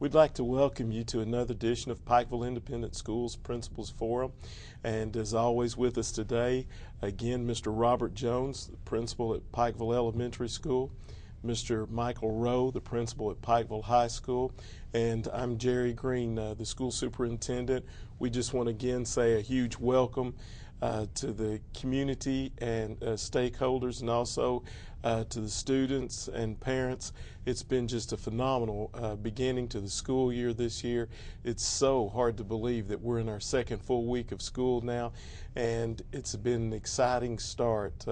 We'd like to welcome you to another edition of Pikeville Independent Schools Principals Forum. And as always, with us today, again, Mr. Robert Jones, the principal at Pikeville Elementary School, Mr. Michael Rowe, the principal at Pikeville High School, and I'm Jerry Green, uh, the school superintendent. We just want to again say a huge welcome uh, to the community and uh, stakeholders and also uh, to the students and parents. It's been just a phenomenal beginning to the school year this year. It's so hard to believe that we're in our second full week of school now, and it's been an exciting start.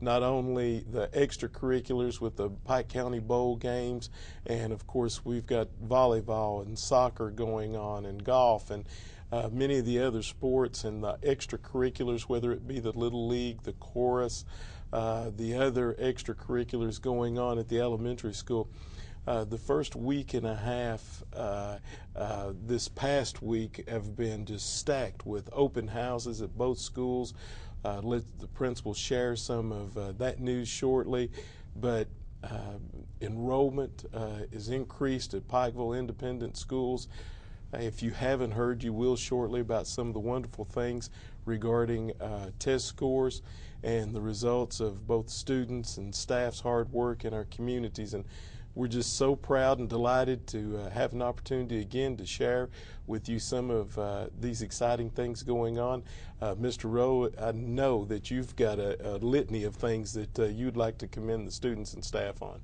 Not only the extracurriculars with the Pike County Bowl games, and of course, we've got volleyball and soccer going on, and golf, and uh, many of the other sports and the extracurriculars, whether it be the Little League, the chorus, uh, the other extracurriculars going on at the elementary school. Uh, the first week and a half uh, uh, this past week have been just stacked with open houses at both schools. Uh, let the principal share some of uh, that news shortly, but enrollment is increased at Pikeville Independent Schools. If you haven't heard, you will shortly about some of the wonderful things regarding uh, test scores and the results of both students and staff's hard work in our communities. And we're just so proud and delighted to uh, have an opportunity again to share with you some of uh, these exciting things going on. Uh, Mr. Rowe, I know that you've got a, a litany of things that uh, you'd like to commend the students and staff on.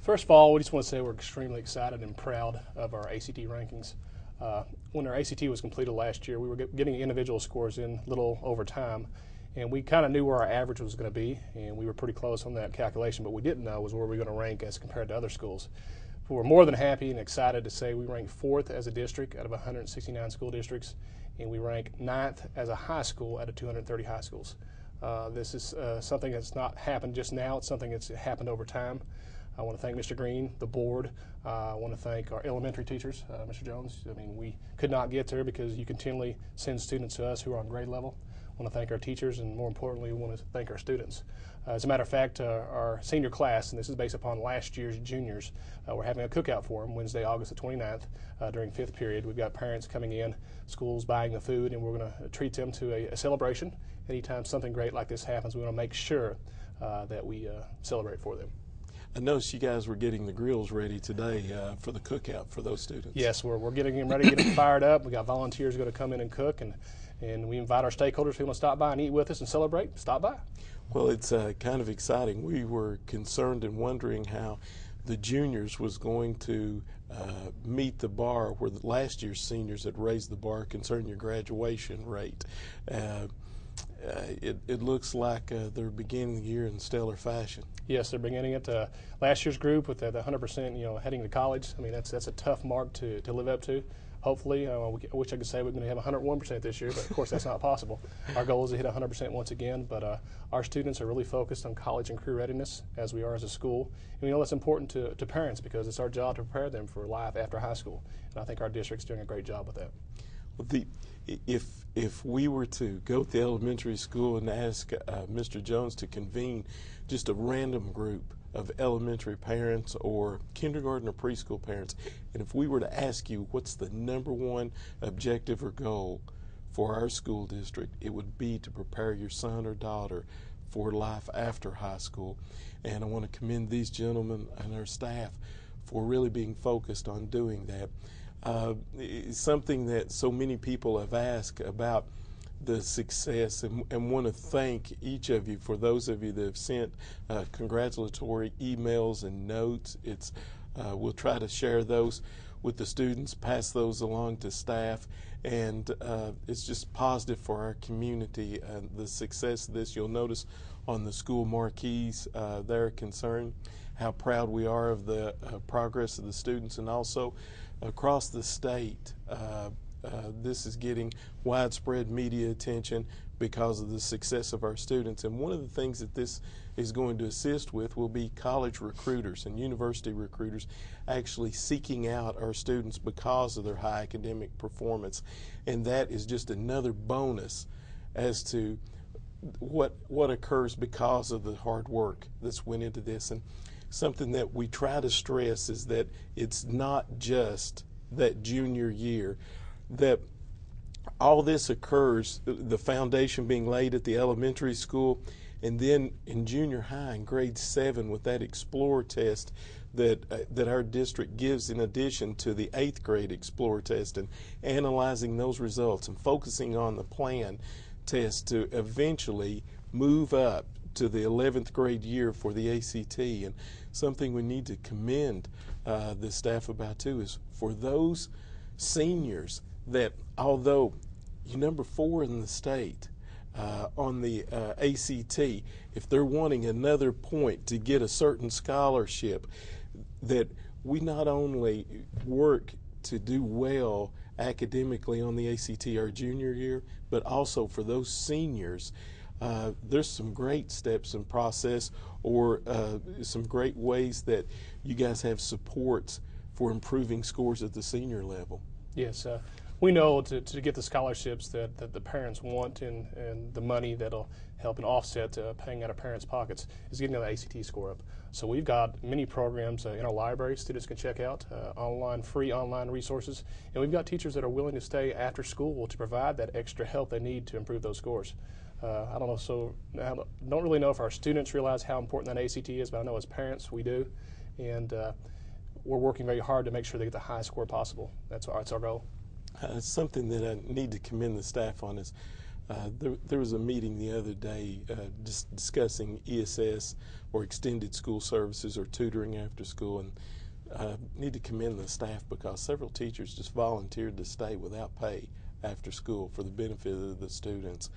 First of all, we just want to say we're extremely excited and proud of our ACT rankings. Uh, when our ACT was completed last year, we were getting individual scores in little over time, and we kind of knew where our average was going to be, and we were pretty close on that calculation. But we didn't know was where we were going to rank as compared to other schools. But we're more than happy and excited to say we rank fourth as a district out of 169 school districts, and we rank ninth as a high school out of 230 high schools. Uh, this is uh, something that's not happened just now. It's something that's happened over time. I want to thank Mr. Green, the board. Uh, I want to thank our elementary teachers, uh, Mr. Jones. I mean, we could not get there because you continually send students to us who are on grade level. I want to thank our teachers, and more importantly, we want to thank our students. Uh, as a matter of fact, uh, our senior class, and this is based upon last year's juniors, uh, we're having a cookout for them Wednesday, August the 29th uh, during fifth period. We've got parents coming in, schools buying the food, and we're going to treat them to a, a, celebration. Anytime something great like this happens, we want to make sure that we celebrate for them. I noticed you guys were getting the grills ready today uh, for the cookout for those students. Yes, we're, we're getting them ready, getting fired up. We got volunteers going to come in and cook, and and we invite our stakeholders who want to stop by and eat with us and celebrate. Stop by. Well, it's uh, kind of exciting. We were concerned and wondering how the juniors was going to uh, meet the bar where the last year's seniors had raised the bar concerning your graduation rate. Uh, uh, it, it, looks like uh, they're beginning the year in stellar fashion. Yes, they're beginning it. Uh, last year's group with the, the 100%, you know, heading to college. I mean, that's that's a tough mark to, to live up to. Hopefully, uh, we, I wish I could say we're going to have 101% this year, but of course that's not possible. Our goal is to hit 100% once again, but uh, our students are really focused on college and career readiness, as we are as a school. And we know that's important to, to parents because it's our job to prepare them for life after high school. And I think our district's doing a great job with that. Well, the if if we were to go to the elementary school and ask uh, Mr. Jones to convene just a random group of elementary parents or kindergarten or preschool parents, and if we were to ask you what's the number one objective or goal for our school district, it would be to prepare your son or daughter for life after high school. And I want to commend these gentlemen and our staff for really being focused on doing that uh, something that so many people have asked about the success and, and, want to thank each of you for those of you that have sent uh, congratulatory emails and notes. It's uh, we'll try to share those with the students, pass those along to staff, and uh, it's just positive for our community. the success of this, you'll notice on the school marquees, uh, they're concerned how proud we are of the uh, progress of the students and also across the state, uh, uh, this is getting widespread media attention because of the success of our students. And one of the things that this is going to assist with will be college recruiters and university recruiters actually seeking out our students because of their high academic performance. And that is just another bonus as to what what occurs because of the hard work that's went into this. And something that we try to stress is that it's not just that junior year. That all this occurs, the foundation being laid at the elementary school, and then in junior high in grade seven with that Explorer test that uh, that our district gives in addition to the eighth grade Explorer test and analyzing those results and focusing on the plan test to eventually move up to the 11th grade year for the ACT. And something we need to commend uh, the staff about too is for those seniors that, although you're number four in the state uh, on the uh, ACT, if they're wanting another point to get a certain scholarship, that we not only work to do well academically on the ACT our junior year, but also for those seniors. Uh, there's some great steps in process or uh, some great ways that you guys have supports for improving scores at the senior level. Yes, uh, we know to, to get the scholarships that, that the parents want and, and the money that'll help and offset uh, paying out of parents' pockets is getting the ACT score up. So we've got many programs uh, in our library students can check out, uh, online, free online resources, and we've got teachers that are willing to stay after school to provide that extra help they need to improve those scores. Uh, I don't know, so I don't really know if our students realize how important that ACT is, but I know as parents we do, and uh, we're working very hard to make sure they get the highest score possible. That's our, that's our goal. Uh, something that I need to commend the staff on is uh, there, there, was a meeting the other day uh, dis- discussing ESS or extended school services or tutoring after school, and uh, need to commend the staff because several teachers just volunteered to stay without pay after school for the benefit of the students,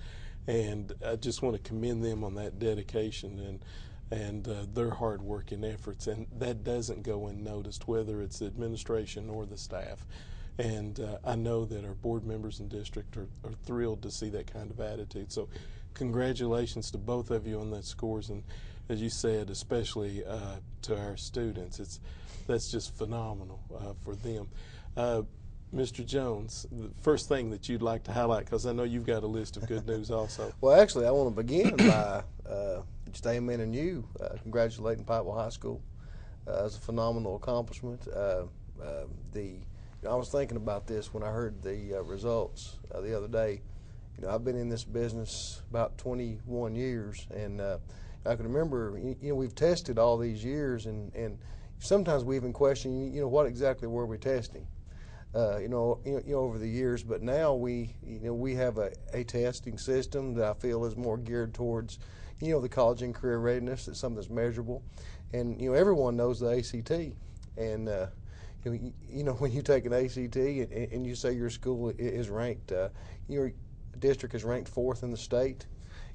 and I just want to commend them on that dedication and and uh, their hard work and efforts, and that doesn't go unnoticed, whether it's the administration or the staff. And uh, I know that our board members and district are, are, thrilled to see that kind of attitude. So, congratulations to both of you on those scores, and as you said, especially uh, to our students. It's that's just phenomenal uh, for them. Mr. Jones, the first thing that you'd like to highlight, because I know you've got a list of good news also. well, actually, I want to begin by uh, just amen you, uh, congratulating Pikeville High School. Uh, it's a phenomenal accomplishment. Uh, the I was thinking about this when I heard the uh, results uh, the other day. You know, I've been in this business about 21 years, and uh, I can remember. You, you, know, we've tested all these years, and and sometimes we even question, you know, what exactly were we testing? Uh, you, know, you, know, know, over the years, but now we, you know, we have a, a testing system that I feel is more geared towards, you know, the college and career readiness. It's something that's measurable, and you know, everyone knows the ACT, and uh, you, you know, when you take an ACT and, and you say your school is ranked, uh, your district is ranked fourth in the state,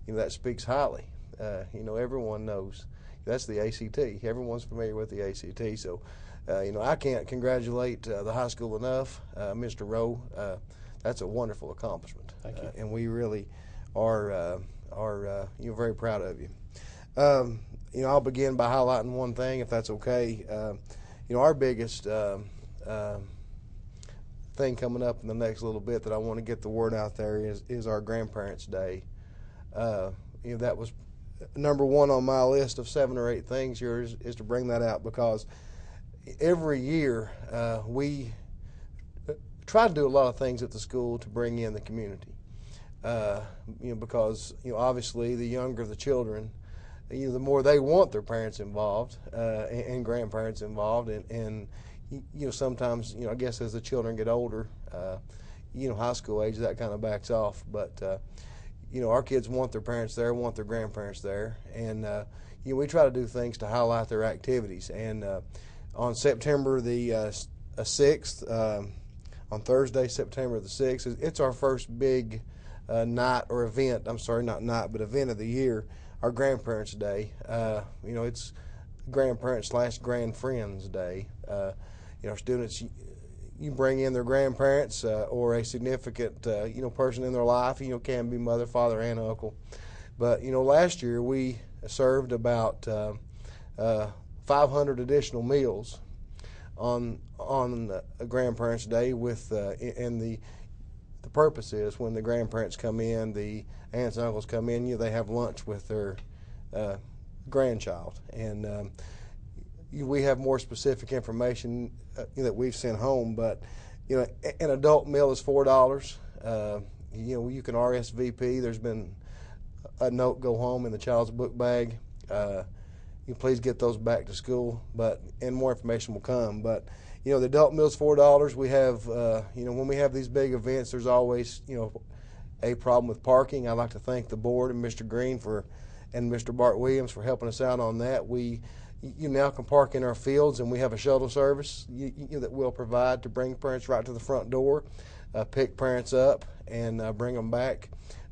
you know, that speaks highly. Uh, you know, everyone knows that's the ACT. Everyone's familiar with the ACT. So, you know, I can't congratulate uh, the high school enough, uh, Mr. Rowe. Uh, that's a wonderful accomplishment. Thank you. and we really are are you know very proud of you. Um, you know, I'll begin by highlighting one thing, if that's okay you know, our biggest uh, uh, thing coming up in the next little bit that I want to get the word out there is is our Grandparents' Day. Uh, you know, that was number one on my list of seven or eight things here is, is to bring that out because every year uh, we try to do a lot of things at the school to bring in the community. Uh, you know, because you know, obviously, the younger the children, you know, the more they want their parents involved uh, and, and, grandparents involved, and, and, you know sometimes you know I guess as the children get older, uh, you know high school age that kind of backs off, but uh, you know our kids want their parents there, want their grandparents there, and uh, you know we try to do things to highlight their activities. And uh, on September the uh, sixth, um, on Thursday September the sixth, it's our first big night or event. I'm sorry, not night, but event of the year our grandparents' day. Uh, you know, it's grandparents slash grand friends day. Uh, you know, students you bring in their grandparents uh, or a significant uh, you know person in their life. You know, can be mother, father, and uncle. But you know, last year we served about uh, uh, 500 additional meals on on grandparents' day with and the the purpose is when the grandparents come in, the aunts and uncles come in, you they have lunch with their uh, grandchild, and um, we have more specific information uh, that we've sent home. But you know, an adult meal is four dollars. Uh, you know, you can RSVP. There's been a note go home in the child's book bag. You please get those back to school, but and more information will come. But you know, the adult meal is four dollars. We have, uh, you know, when we have these big events, there's always, you know, a problem with parking. I'd like to thank the board and Mr. Green for, and Mr. Bart Williams for helping us out on that. We, you now can park in our fields, and we have a shuttle service you, you, that we'll provide to bring parents right to the front door, uh, pick parents up, and uh, bring them back,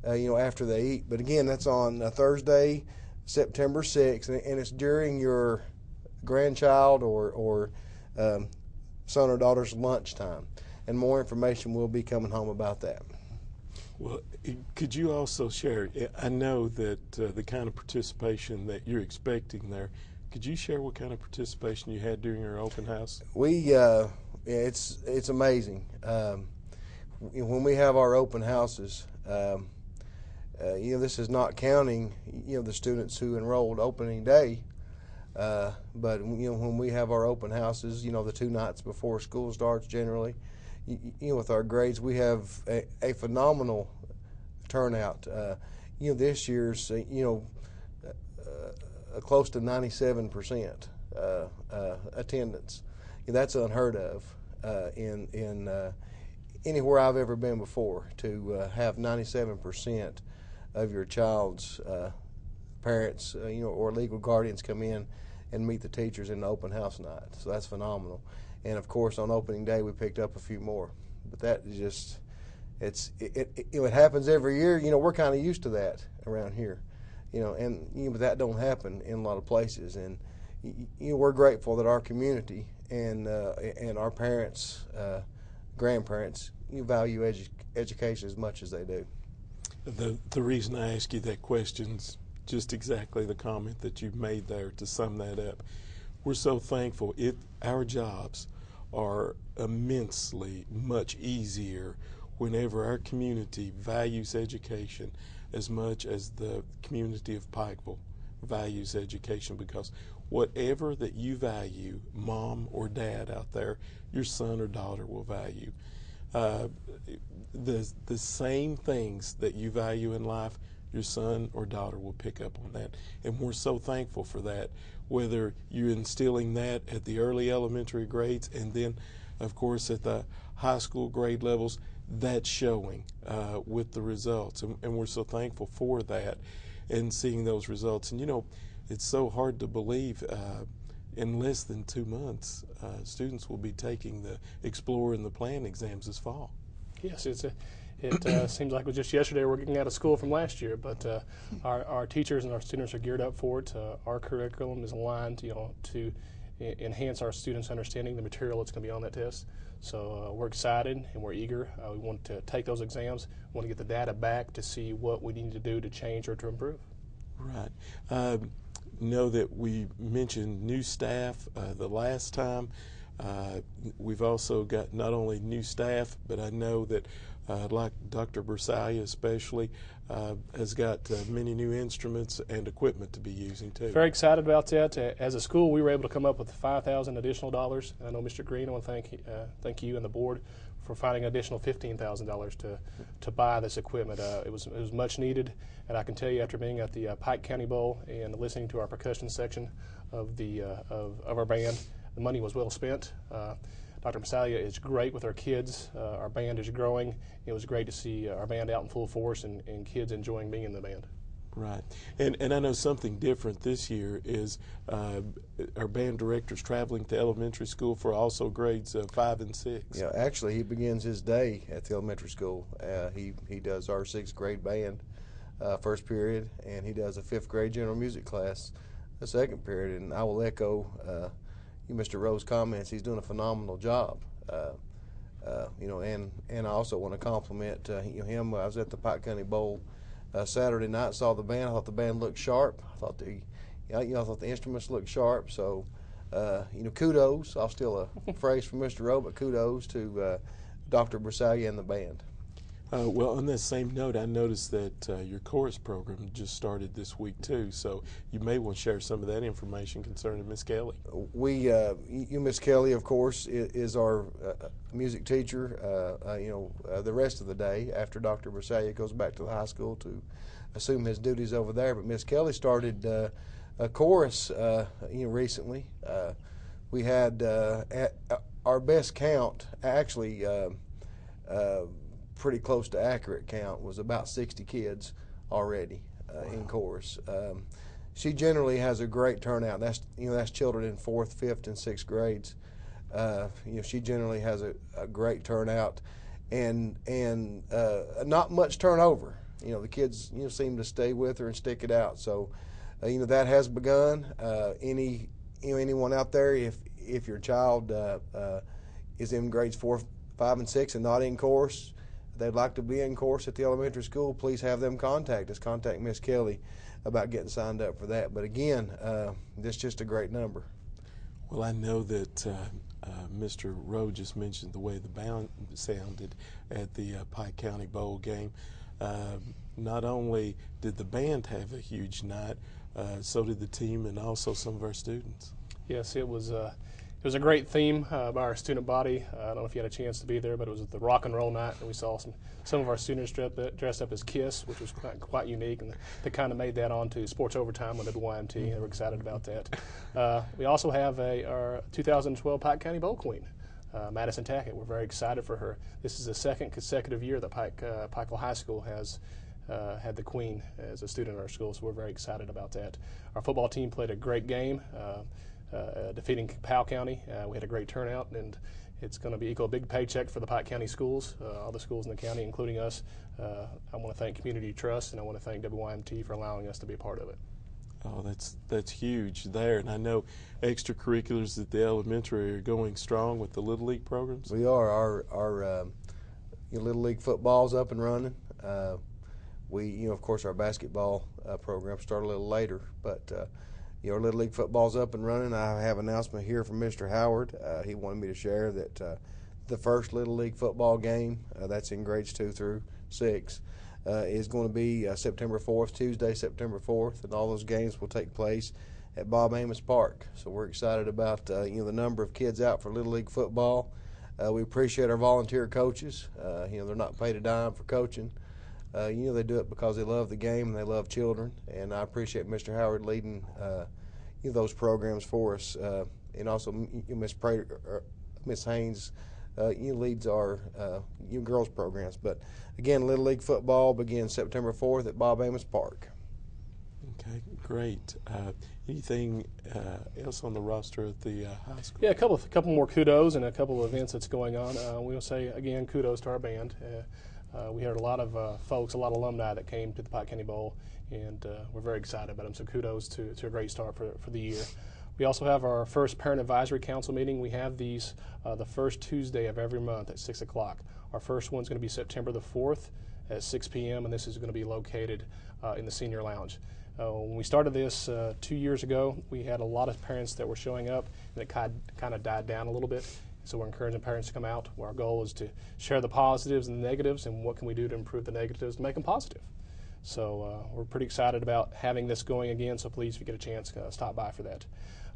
uh, you know, after they eat. But again, that's on Thursday, September 6th, and, and it's during your grandchild or or um, son or daughter's lunchtime. And more information will be coming home about that. Well, eh, could you also share? eh, I know that uh, the kind of participation that you're expecting there. Could you share what kind of participation you had during your open house? We uh, it's it's amazing. Um, when we have our open houses, um, uh, you know this is not counting you know the students who enrolled opening day, uh, but you know when we have our open houses, you know the two nights before school starts generally, you, you know with our grades we have a, a phenomenal turnout. Uh, you know this year's uh, you know uh, close to 97 percent uh, uh, attendance. You know, that's unheard of uh, in in uh, anywhere I've ever been before. To uh, have 97 percent of your child's uh, parents, uh, you know, or legal guardians come in and meet the teachers in the open house night. So that's phenomenal. And of course, on opening day, we picked up a few more. But that is just it's it, it, it, happens every year. You know, we're kind of used to that around here you know, and you know, but that don't happen in a lot of places. And you know, we're grateful that our community and uh, and our parents, uh, grandparents, you value edu- education as much as they do. The the reason I ask you that question's just exactly the comment that you made there to sum that up. We're so thankful. It our jobs are immensely much easier whenever our community values education as much as the community of Pikeville values education because whatever that you value, mom or dad out there, your son or daughter will value. Uh, the the same things that you value in life, your son or daughter will pick up on that, and we're so thankful for that. Whether you're instilling that at the early elementary grades, and then, of course, at the high school grade levels, that's showing uh, with the results, and, and we're so thankful for that, and seeing those results. And you know, it's so hard to believe. Uh, in less than two months, uh, students will be taking the Explorer and the Plan exams this fall. Yes, it's a, it uh, seems like it was just yesterday we're getting out of school from last year, but uh, our, our teachers and our students are geared up for it. Uh, our curriculum is aligned, you know, to enhance our students' understanding the material that's going to be on that test. So uh, we're excited and we're eager. Uh, we want to take those exams. We want to get the data back to see what we need to do to change or to improve. Right. Um, know that we mentioned new staff uh, the last time. Uh, we've also got not only new staff, but I know that, uh, like Dr. Bersalia especially, uh, has got uh, many new instruments and equipment to be using too. Very excited about that. Uh, As a school, we were able to come up with 5000 additional dollars. I know Mr. Green, I want to thank, uh, thank you and the board for finding additional $15,000 to, to buy this equipment. Uh, it, was, it was much needed, and I can tell you after being at the Pike County Bowl and listening to our percussion section of, the, of, of our band, the money was well spent. Uh, Dr. Masalia is great with our kids. Uh, our band is growing. It was great to see uh, our band out in full force and, and kids enjoying being in the band. Right, and and I know something different this year is uh, our band director's traveling to elementary school for also grades uh, five and six. Yeah, actually, he begins his day at the elementary school. Uh, he he does our sixth grade band uh, first period, and he does a fifth grade general music class the second period. And I will echo uh, you, Mr. Rowe's comments. He's doing a phenomenal job. Uh, uh, you know, and and I also want to compliment uh, you know, him. I was at the Pike County Bowl uh, Saturday night, saw the band. I thought the band looked sharp. I thought the you know, I thought the instruments looked sharp. So. Uh, you know, kudos. I'll steal a phrase from Mr. Rowe, but kudos to uh, Dr. Bersalia and the band. Uh, well, on that same note, I noticed that uh, your chorus program just started this week too. So you may want to share some of that information concerning Miss Kelly. We, uh, you, Miss Kelly, of course, is, our uh, music teacher. Uh, uh, you know, the rest of the day after Dr. Versailles goes back to the high school to assume his duties over there. But Miss Kelly started a chorus, you know, recently. we had at our best count actually pretty close to accurate count was about 60 kids already uh, wow. in course. Um, she generally has a great turnout. That's you know that's children in fourth, fifth, and sixth grades. Uh, you know she generally has a, a great turnout, and and uh, not much turnover. You know the kids you know seem to stay with her and stick it out. So uh, you know that has begun. Uh, any you know anyone out there if if your child uh, is in grades four, five, and six and not in chorus they'd like to be in course at the elementary school, please have them contact us. Contact Miss Kelly about getting signed up for that. But again, uh, this just a great number. Well, I know that uh, uh, Mr. Rowe just mentioned the way the band sounded at the uh, Pike County Bowl game. Uh, not only did the band have a huge night, uh, so did the team and also some of our students. Yes, it was it was a great theme uh, by our student body. Uh, I don't know if you had a chance to be there, but it was the rock and roll night, and we saw some some of our students dressed up, as Kiss, which was quite, quite unique, and they kind of made that onto Sports Overtime on WYMT. They were excited about that. Uh, we also have a our 2012 Pike County Bowl Queen. Uh, Madison Tackett. We're very excited for her. This is the second consecutive year that Pike uh, Pikeville High School has uh, had the Queen as a student in our school, so we're very excited about that. Our football team played a great game. Uh, defeating Powell County. Uh, we had a great turnout, and it's going to be equal a big paycheck for the Pike County schools, uh, all the schools in the county, including us. I want to thank Community Trust, and I want to thank WYMT for allowing us to be a part of it. Oh, that's that's huge there, and I know extracurriculars at the elementary are going strong with the little league programs. We are. Our our um, little league football's up and running. Uh, we, you know, of course, our basketball uh, program started a little later, but uh, your Little League football's up and running. I have an announcement here from Mr. Howard. Uh, he wanted me to share that uh, the first Little League football game, uh, that's in grades two through six, uh, is going to be uh, September 4th, Tuesday, September 4th, and all those games will take place at Bob Amos Park. So we're excited about uh, you know the number of kids out for Little League football. we appreciate our volunteer coaches. you know they're not paid a dime for coaching. Uh, you know they do it because they love the game and they love children. And I appreciate Mr. Howard leading uh, you know, those programs for us, uh, and also Miss Prater, Miss Haynes. Uh, you know, leads our uh, you know, girls programs. But again, Little League football begins September 4th at Bob Amos Park. Okay, great. Uh, anything uh, else on the roster at the uh, high school? Yeah, a couple of, a couple more kudos and a couple of events that's going on. Uh, we'll say again kudos to our band. Uh, we had a lot of uh, folks, a lot of alumni that came to the Pike County Bowl, and uh, we're very excited about them. So kudos to, to a great start for, for the year. We also have our first Parent Advisory Council meeting. We have these uh, the first Tuesday of every month at 6 o'clock. Our first one's going to be September the 4th at 6 p.m., and this is going to be located uh, in the Senior Lounge. Uh, when we started this two years ago, we had a lot of parents that were showing up, and it kind of died down a little bit. So we're encouraging parents to come out. Our goal is to share the positives and the negatives, and what can we do to improve the negatives to make them positive. So uh, we're pretty excited about having this going again. So please, if you get a chance, uh, stop by for that.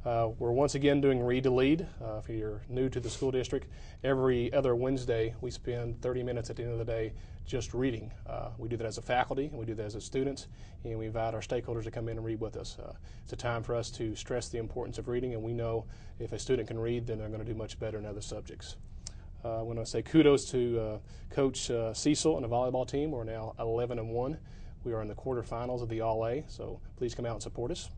Uh, we're once again doing Read to Lead. Uh, if you're new to the school district, every other Wednesday we spend 30 minutes at the end of the day just reading. Uh, we do that as a faculty and we do that as a students, and we invite our stakeholders to come in and read with us. Uh, it's a time for us to stress the importance of reading, and we know if a student can read, then they're going to do much better in other subjects. I want to say kudos to Coach Cecil and the volleyball team. We're now 11 and 1. We are in the quarterfinals of the All A, so please come out and support us.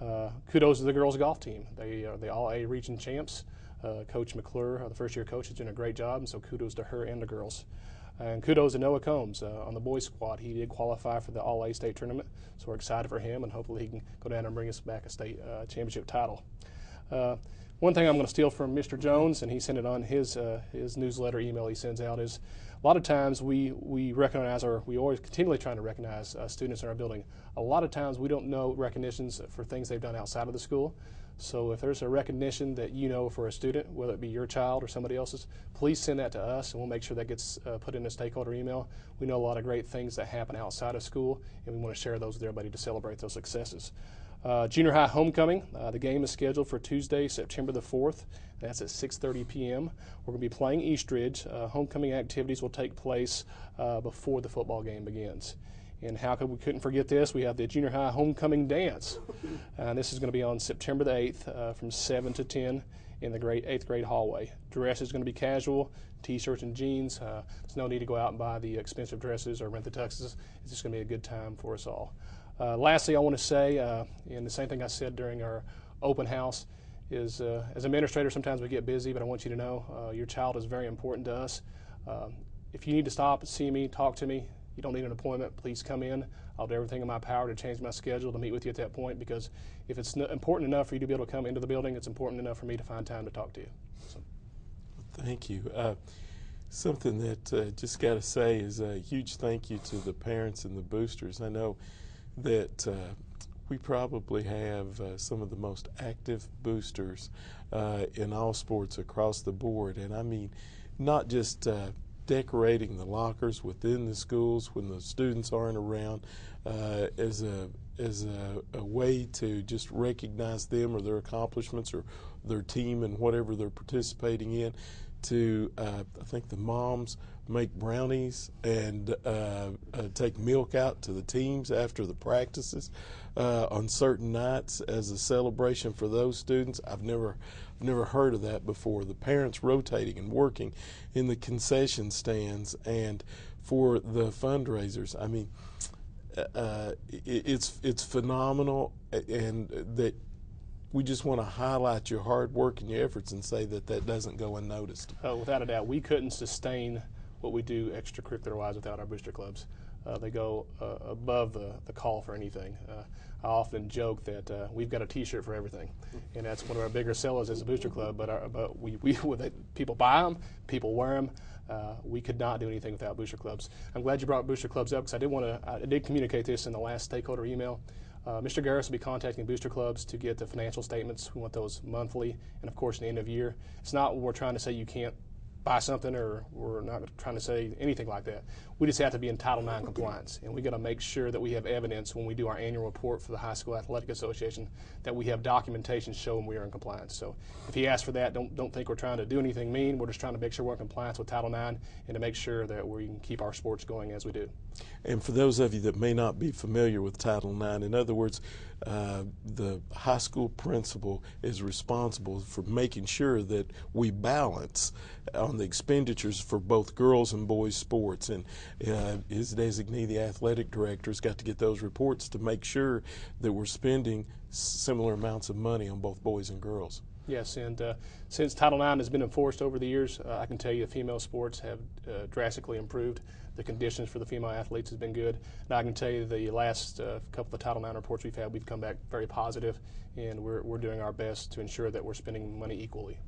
Uh, kudos to the girls golf team. They are the All A region champs. Uh, coach McClure, uh, the first year coach, is doing a great job, and so kudos to her and the girls. And kudos to Noah Combs uh, on the boys squad. He did qualify for the All A state tournament, so we're excited for him, and hopefully he can go down and bring us back a state uh, championship title. Uh, one thing I'm going to steal from Mr. Jones, and he sent it on his his newsletter email he sends out is a lot of times we we recognize or we always continually trying to recognize uh, students in our building. A lot of times we don't know recognitions for things they've done outside of the school. So if there's a recognition that you know for a student, whether it be your child or somebody else's, please send that to us, and we'll make sure that gets uh, put in a stakeholder email. We know a lot of great things that happen outside of school, and we want to share those with everybody to celebrate those successes. Uh, junior high homecoming. Uh, the game is scheduled for Tuesday, September the 4th. That's at 6:30 p.m. We're going to be playing Eastridge. Uh, homecoming activities will take place uh, before the football game begins. And how could we couldn't forget this? We have the junior high homecoming dance. Uh, this is going to be on September the 8th uh, from 7 to 10 in the grade, eighth grade hallway. Dress is going to be casual, t-shirts and jeans. there's no need to go out and buy the expensive dresses or rent the tuxes. It's just going to be a good time for us all. Uh, lastly, I want to say, uh, and the same thing I said during our open house, is uh, as administrators, sometimes we get busy, but I want you to know your child is very important to us. Um, if you need to stop, see me, talk to me, you don't need an appointment, please come in. I'll do everything in my power to change my schedule to meet with you at that point because if it's important enough for you to be able to come into the building, it's important enough for me to find time to talk to you. So. Thank you. Uh, something that uh, just got to say is a huge thank you to the parents and the boosters. I know that uh, we probably have uh, some of the most active boosters uh, in all sports across the board. And I mean, not just uh, decorating the lockers within the schools when the students aren't around uh, as a as a, a, way to just recognize them or their accomplishments or their team and whatever they're participating in. To uh, I think the moms make brownies and uh, uh, take milk out to the teams after the practices uh, on certain nights as a celebration for those students. I've never, never heard of that before. The parents rotating and working in the concession stands and for the fundraisers. I mean, uh, uh, it, it's it's phenomenal, and that we just want to highlight your hard work and your efforts and say that that doesn't go unnoticed. Oh, without a doubt, we couldn't sustain what we do extracurricular wise without our booster clubs. Uh, they go uh, above the, the call for anything. Uh, I often joke that uh, we've got a T-shirt for everything, and that's one of our bigger sellers as a booster club. But, our, but we, we people buy them, people wear them. Uh, we could not do anything without booster clubs. I'm glad you brought booster clubs up because I did want to. I did communicate this in the last stakeholder email. Uh, Mr. Garris will be contacting booster clubs to get the financial statements. We want those monthly, and of course, the end of year. It's not we're trying to say you can't buy something or we're not trying to say anything like that. We just have to be in Title IX compliance, and we got to make sure that we have evidence when we do our annual report for the High School Athletic Association that we have documentation showing we are in compliance. So if he asks for that, don't don't think we're trying to do anything mean. We're just trying to make sure we're in compliance with Title IX and to make sure that we can keep our sports going as we do. And for those of you that may not be familiar with Title IX, in other words, uh, the high school principal is responsible for making sure that we balance on the expenditures for both girls and boys sports. And uh, his designee, the athletic director, has got to get those reports to make sure that we're spending similar amounts of money on both boys and girls. Yes, and uh, since Title IX has been enforced over the years, uh, I can tell you female sports have uh, drastically improved. The conditions for the female athletes has been good. And I can tell you the last uh, couple of Title IX reports we've had, we've come back very positive, and we're, we're doing our best to ensure that we're spending money equally.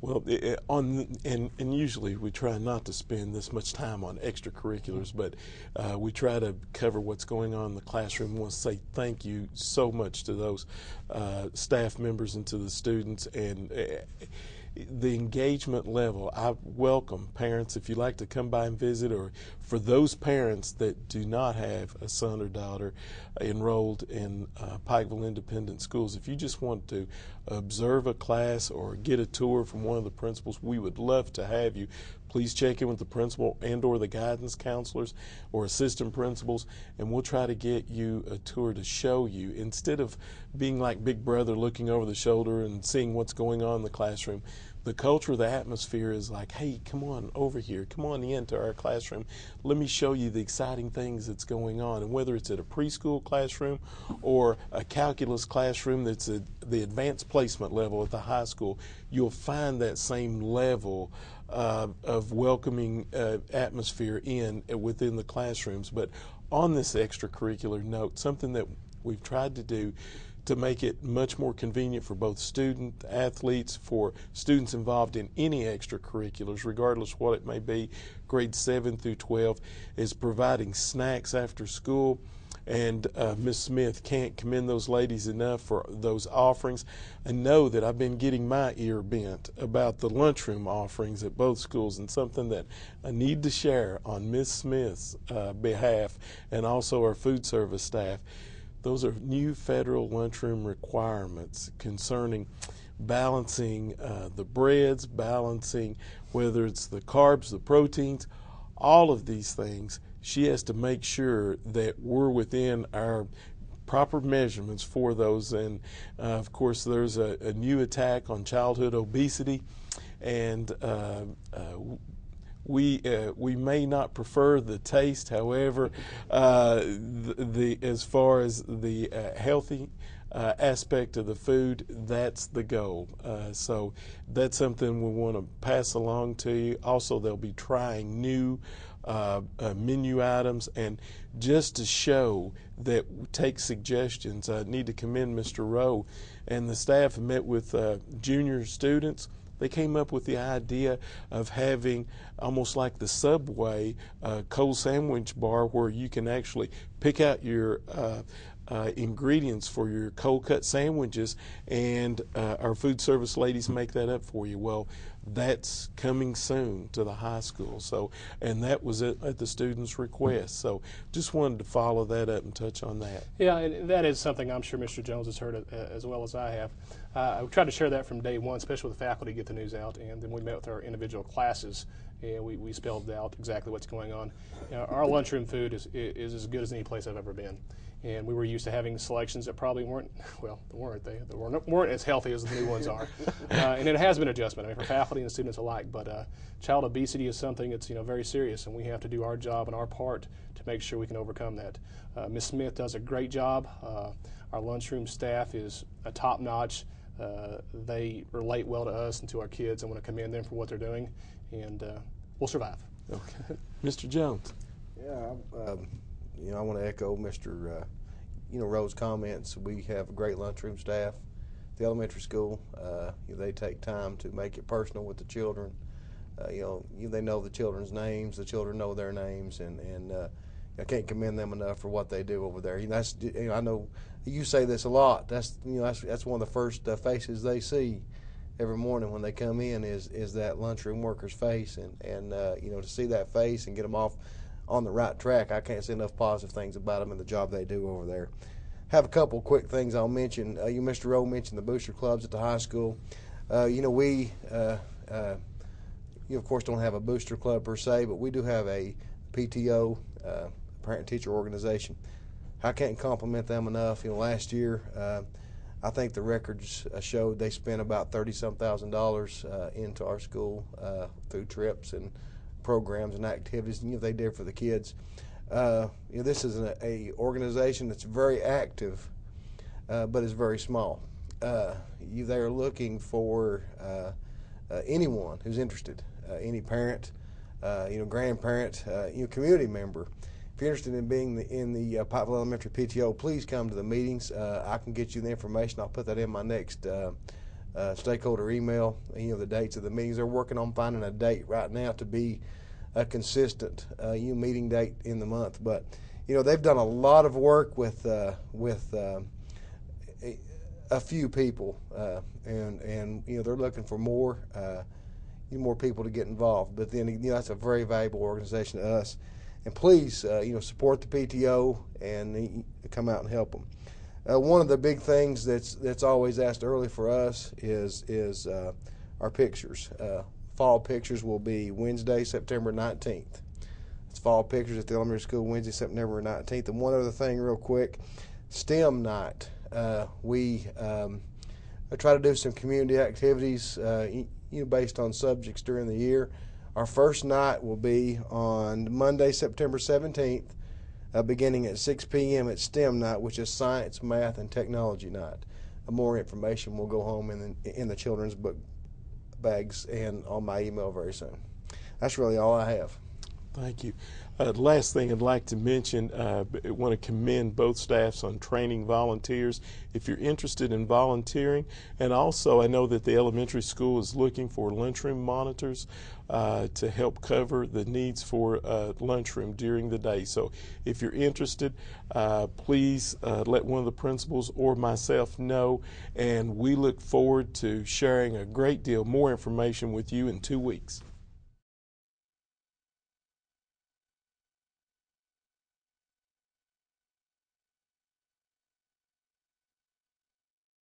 Well, on and and usually we try not to spend this much time on extracurriculars, but uh, we try to cover what's going on in the classroom. Want to say thank you so much to those uh, staff members and to the students and. Uh, the engagement level. I welcome parents if you'd like to come by and visit, or for those parents that do not have a son or daughter enrolled in uh, Pikeville Independent Schools, if you just want to observe a class or get a tour from one of the principals, we would love to have you. Please check in with the principal and or the guidance counselors or assistant principals and we'll try to get you a tour to show you instead of being like big brother looking over the shoulder and seeing what's going on in the classroom the culture, the atmosphere is like, hey, come on over here, come on into our classroom. Let me show you the exciting things that's going on. And whether it's at a preschool classroom or a calculus classroom that's at the advanced placement level at the high school, you'll find that same level uh, of welcoming uh, atmosphere in uh, within the classrooms. But on this extracurricular note, something that we've tried to do to make it much more convenient for both student athletes, for students involved in any extracurriculars, regardless what it may be, grades 7 through 12, is providing snacks after school and uh, Miss Smith can't commend those ladies enough for those offerings. And know that I've been getting my ear bent about the lunchroom offerings at both schools, and something that I need to share on Miss Smith's uh, behalf and also our food service staff. Those are new federal lunchroom requirements concerning balancing uh, the breads, balancing whether it's the carbs, the proteins, all of these things she has to make sure that we're within our proper measurements for those. And uh, of course, there's a, a, new attack on childhood obesity, and uh, uh, we uh, we may not prefer the taste. However, uh, the, the, as far as the uh, healthy. aspect of the food, that's the goal. so that's something we want to pass along to you. Also, they'll be trying new uh, uh, menu items, and just to show that take suggestions. I need to commend Mr. Rowe and the staff met with uh, junior students. They came up with the idea of having almost like the Subway uh, cold sandwich bar where you can actually pick out your uh, uh, ingredients for your cold cut sandwiches, and uh, our food service ladies make that up for you. Well, that's coming soon to the high school. So, and that was at, at, the students' request. So, just wanted to follow that up and touch on that. Yeah, and that is something I'm sure Mr. Jones has heard uh, as well as I have. Uh, I tried to share that from day one, especially with the faculty, get the news out, and then we met with our individual classes and we, we spelled out exactly what's going on. You know, our lunchroom food is, is as good as any place I've ever been and we were used to having selections that probably weren't well weren't they they weren't, weren't as healthy as the new ones are. Uh, and it has been adjustment I mean for faculty and students alike but uh, child obesity is something that's you know very serious and we have to do our job and our part to make sure we can overcome that. Uh, Ms. Smith does a great job. Uh, our lunchroom staff is a top notch uh, they relate well to us and to our kids I want to commend them for what they're doing and uh, we'll survive. Okay. Mr. Jones. Yeah um, you know, I want to echo Mr. Uh, you know, Rowe's comments. We have a great lunchroom staff. The elementary school, uh, you know, they take time to make it personal with the children. Uh, you know, you, they know the children's names. The children know their names, and and uh, I can't commend them enough for what they do over there. You know, that's you know, I know you say this a lot. That's you know that's that's one of the first uh, faces they see every morning when they come in is is that lunchroom worker's face, and and uh, you know to see that face and get them off on the right track. I can't say enough positive things about them and the job they do over there. Have a couple quick things I'll mention. Uh, you, Mr. Rowe, mentioned the booster clubs at the high school. Uh, you know, we, uh, uh you of course don't have a booster club per se, but we do have a PTO, uh, parent teacher organization. I can't compliment them enough. You know, last year, uh, I think the records showed they spent about thirty some thousand dollars into our school through trips and programs and activities you know, they did for the kids. Uh, you know, this is an a organization that's very active, uh, but is very small. Uh, you, they are looking for uh, uh, anyone who's interested, uh, any parent, you know, grandparent, you know, community member. If you're interested in being the, in the Pikeville Elementary PTO, please come to the meetings. I can get you the information. I'll put that in my next. Uh, stakeholder email, you know, the dates of the meetings. They're working on finding a date right now to be a consistent uh, you meeting date in the month. But you know they've done a lot of work with uh, with uh, a, few people, uh, and and you know they're looking for more uh, more people to get involved. But then you know that's a very valuable organization to us. And please uh, you know support the PTO and come out and help them. One of the big things that's that's always asked early for us is is our pictures fall pictures will be Wednesday, September 19th. It's fall pictures at the elementary school Wednesday, September 19th. And one other thing, real quick STEM night. Uh, we um, try to do some community activities, uh, you know, based on subjects during the year. Our first night will be on Monday, September 17th, uh, beginning at 6 p.m. at STEM night, which is Science, Math, and Technology night. more information will go home in the, in the children's book bags and on my email very soon. That's really all I have. Thank you. Uh, last thing I'd like to mention, uh, I want to commend both staffs on training volunteers. If you're interested in volunteering, and also I know that the elementary school is looking for lunchroom monitors uh, to help cover the needs for uh, lunchroom during the day. So if you're interested, uh, please uh, let one of the principals or myself know, and we look forward to sharing a great deal more information with you in two weeks.